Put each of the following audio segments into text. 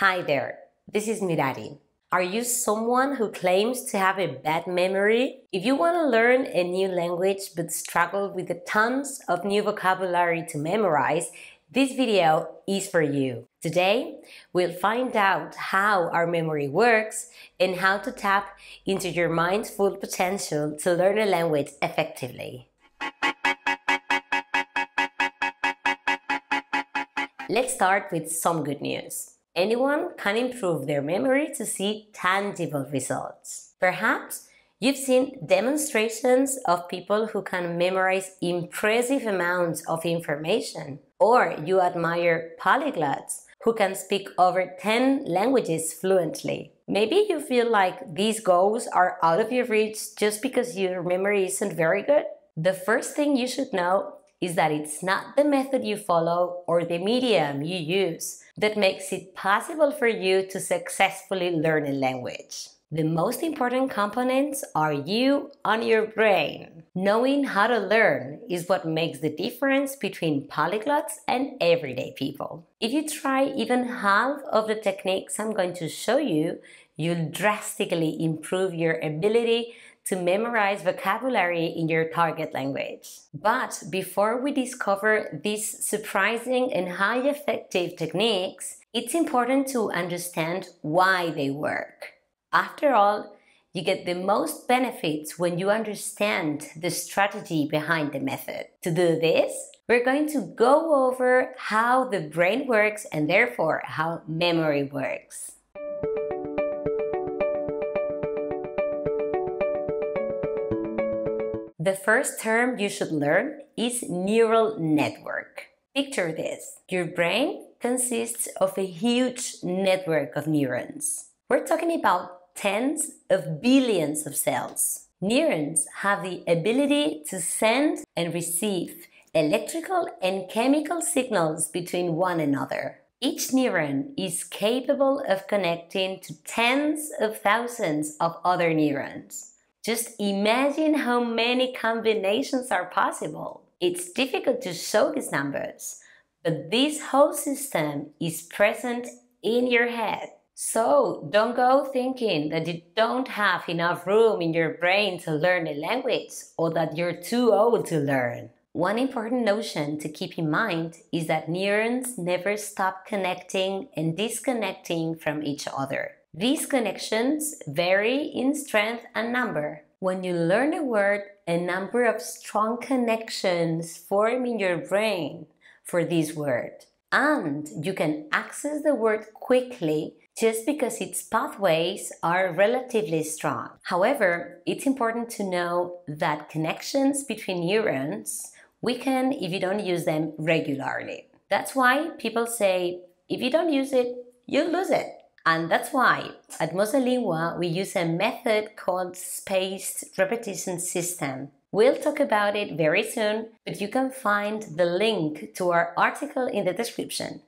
Hi there, this is Mirari. Are you someone who claims to have a bad memory? If you want to learn a new language but struggle with the tons of new vocabulary to memorize, this video is for you. Today, we'll find out how our memory works and how to tap into your mind's full potential to learn a language effectively. Let's start with some good news. Anyone can improve their memory to see tangible results. Perhaps you've seen demonstrations of people who can memorize impressive amounts of information, or you admire polyglots who can speak over 10 languages fluently. Maybe you feel like these goals are out of your reach just because your memory isn't very good. The first thing you should know is that it's not the method you follow or the medium you use that makes it possible for you to successfully learn a language. The most important components are you and your brain. Knowing how to learn is what makes the difference between polyglots and everyday people. If you try even half of the techniques I'm going to show you, you'll drastically improve your ability to memorize vocabulary in your target language. But before we discover these surprising and high effective techniques, it's important to understand why they work. After all, you get the most benefits when you understand the strategy behind the method. To do this, we're going to go over how the brain works and therefore how memory works. The first term you should learn is neural network. Picture this. Your brain consists of a huge network of neurons. We're talking about tens of billions of cells. Neurons have the ability to send and receive electrical and chemical signals between one another. Each neuron is capable of connecting to tens of thousands of other neurons. Just imagine how many combinations are possible. It's difficult to show these numbers, but this whole system is present in your head. So don't go thinking that you don't have enough room in your brain to learn a language or that you're too old to learn. One important notion to keep in mind is that neurons never stop connecting and disconnecting from each other. These connections vary in strength and number. When you learn a word, a number of strong connections form in your brain for this word. And you can access the word quickly just because its pathways are relatively strong. However, it's important to know that connections between neurons weaken if you don't use them regularly. That's why people say if you don't use it, you lose it. And that's why at Mosalingua we use a method called spaced repetition system. We'll talk about it very soon, but you can find the link to our article in the description.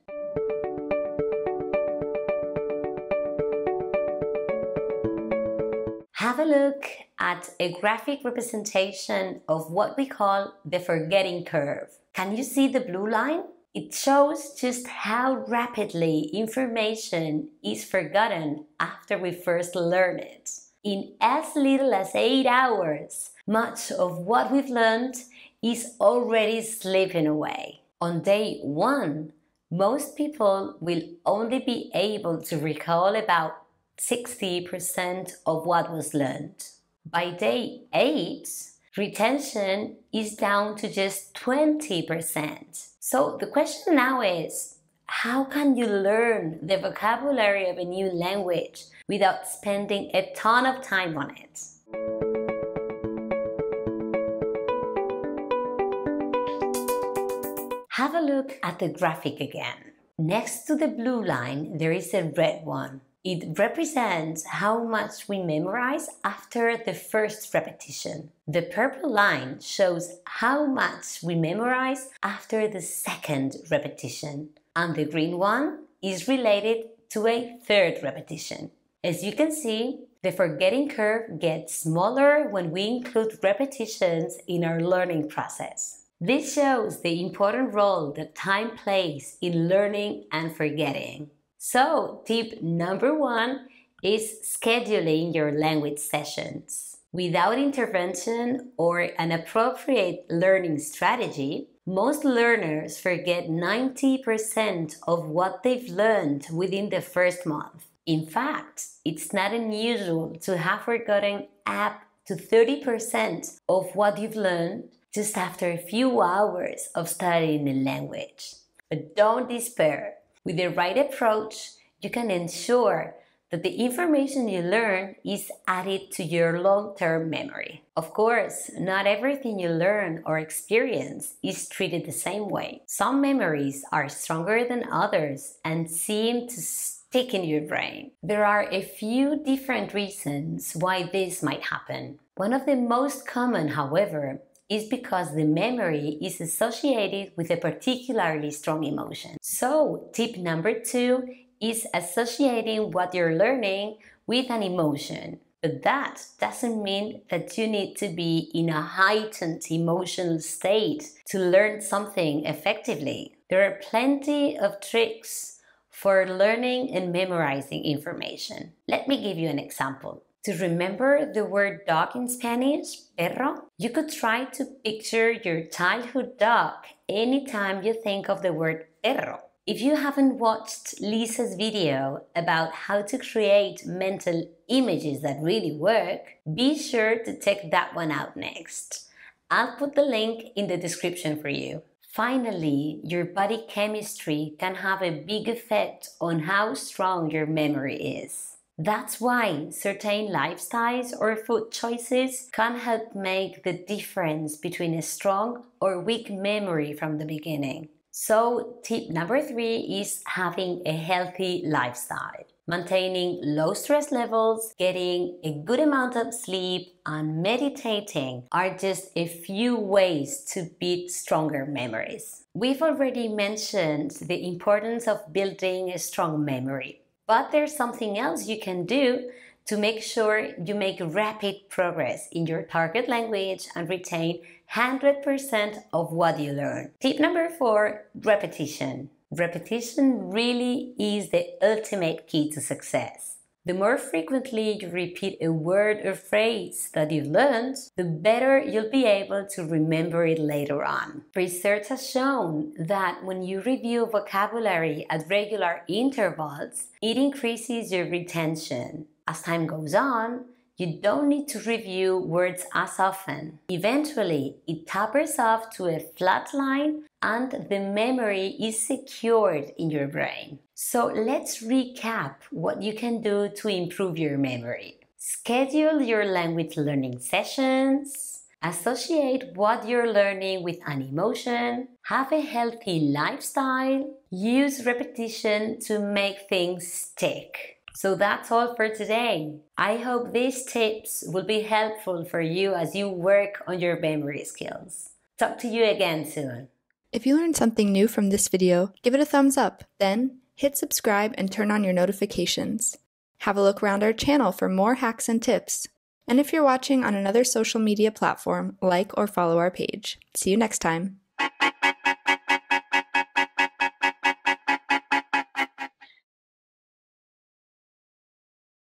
Have a look at a graphic representation of what we call the forgetting curve. Can you see the blue line? It shows just how rapidly information is forgotten after we first learn it. In as little as 8 hours, much of what we've learned is already slipping away. On day 1, most people will only be able to recall about 60% of what was learned. By day 8, retention is down to just 20%. So the question now is, how can you learn the vocabulary of a new language without spending a ton of time on it? Have a look at the graphic again. Next to the blue line, there is a red one. It represents how much we memorize after the first repetition. The purple line shows how much we memorize after the second repetition. And the green one is related to a third repetition. As you can see, the forgetting curve gets smaller when we include repetitions in our learning process. This shows the important role that time plays in learning and forgetting. So, tip number one is scheduling your language sessions. Without intervention or an appropriate learning strategy, most learners forget 90% of what they've learned within the first month. In fact, it's not unusual to have forgotten up to 30% of what you've learned just after a few hours of studying the language. But don't despair. With the right approach, you can ensure that the information you learn is added to your long term memory. Of course, not everything you learn or experience is treated the same way. Some memories are stronger than others and seem to stick in your brain. There are a few different reasons why this might happen. One of the most common, however, is because the memory is associated with a particularly strong emotion. So, tip number two is associating what you're learning with an emotion. But that doesn't mean that you need to be in a heightened emotional state to learn something effectively. There are plenty of tricks for learning and memorizing information. Let me give you an example. To remember the word dog in Spanish, perro, you could try to picture your childhood dog anytime you think of the word perro. If you haven't watched Lisa's video about how to create mental images that really work, be sure to check that one out next. I'll put the link in the description for you. Finally, your body chemistry can have a big effect on how strong your memory is. That's why certain lifestyles or food choices can help make the difference between a strong or weak memory from the beginning. So, tip number three is having a healthy lifestyle. Maintaining low stress levels, getting a good amount of sleep, and meditating are just a few ways to build stronger memories. We've already mentioned the importance of building a strong memory. But there's something else you can do to make sure you make rapid progress in your target language and retain 100% of what you learn. Tip number four repetition. Repetition really is the ultimate key to success. The more frequently you repeat a word or phrase that you've learned, the better you'll be able to remember it later on. Research has shown that when you review vocabulary at regular intervals, it increases your retention. As time goes on, you don't need to review words as often. Eventually, it tapers off to a flat line and the memory is secured in your brain. So let's recap what you can do to improve your memory. Schedule your language learning sessions. Associate what you're learning with an emotion. Have a healthy lifestyle. Use repetition to make things stick. So that's all for today. I hope these tips will be helpful for you as you work on your memory skills. Talk to you again soon. If you learned something new from this video, give it a thumbs up. Then, hit subscribe and turn on your notifications. Have a look around our channel for more hacks and tips. And if you're watching on another social media platform, like or follow our page. See you next time.